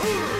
Let's go.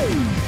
Boom!